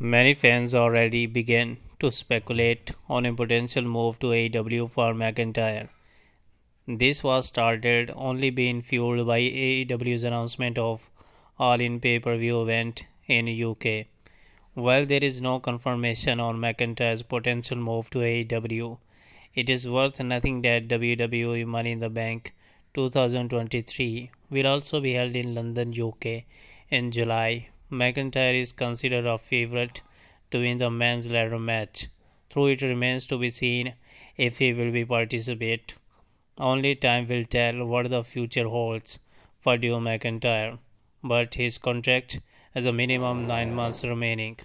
Many fans already began to speculate on a potential move to AEW for McIntyre. This was started only being fueled by AEW's announcement of All In pay-per-view event in UK. While there is no confirmation on McIntyre's potential move to AEW, it is worth noting that WWE Money in the Bank 2023 will also be held in London, UK in July McIntyre is considered a favorite to win the men's ladder match, though it remains to be seen if he will be participate. Only time will tell what the future holds for Drew McIntyre, but his contract has a minimum nine months remaining.